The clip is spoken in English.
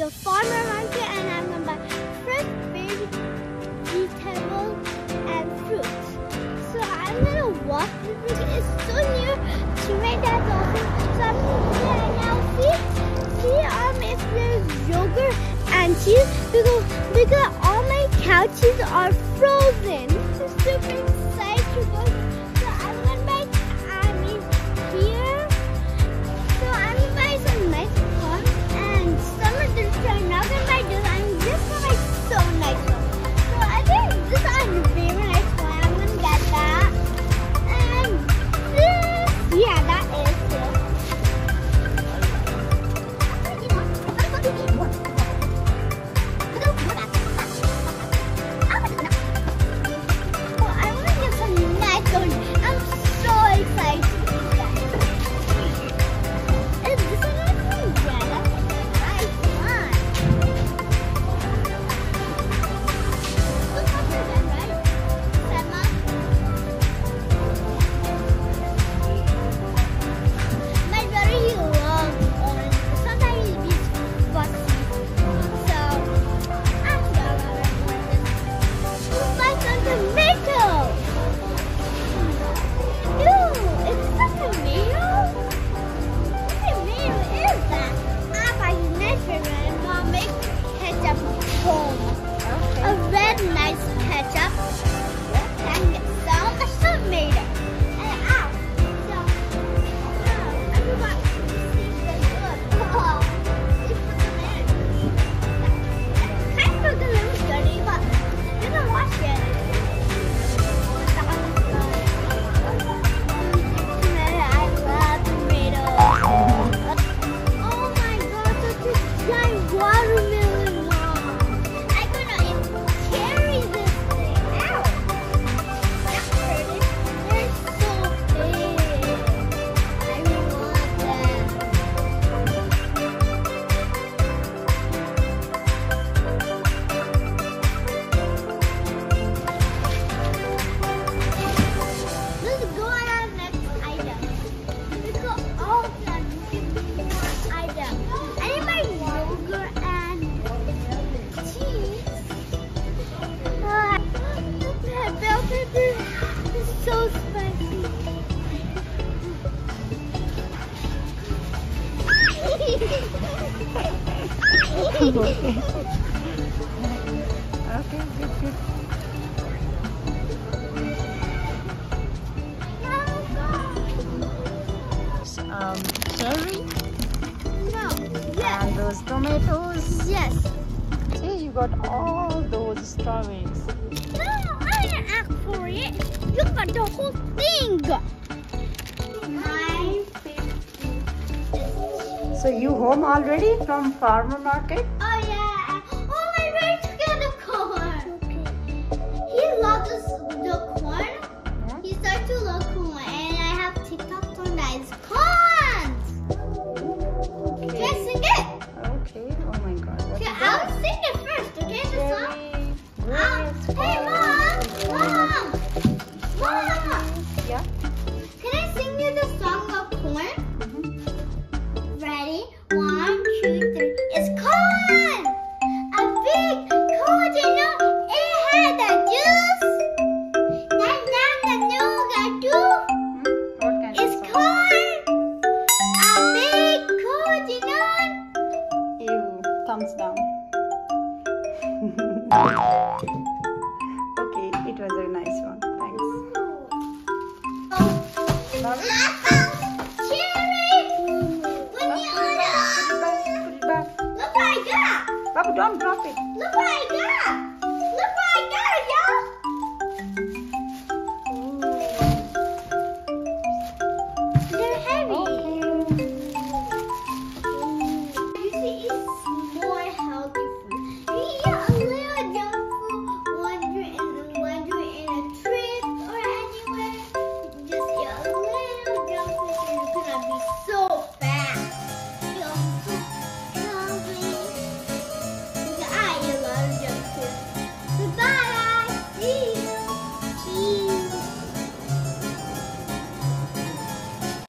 the farmer market and I'm gonna buy fresh vegetables and fruits. So I'm gonna walk because. It's so near to my dad's office. So I'm gonna go and I'll see, see um, if there's yogurt and cheese because because all my couches are frozen. Super excited to go so spicy. okay, good, good. Um, cherry? No. Yes. And those tomatoes? Yes. See, you got all those strawberries look the whole thing. So you home already from farmer market? Oh yeah. Oh my parents got the corn. Okay. He loves the corn. Yeah. He starts to love corn and I have TikTok on that. It's corn. thumbs down. okay, it was a nice one. Thanks. Mama. Papa, don't drop it. Look I.